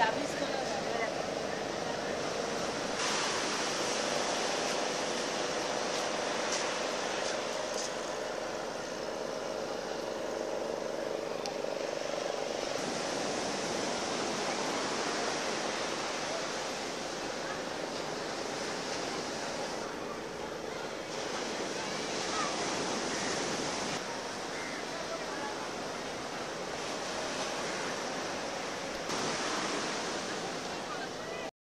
that was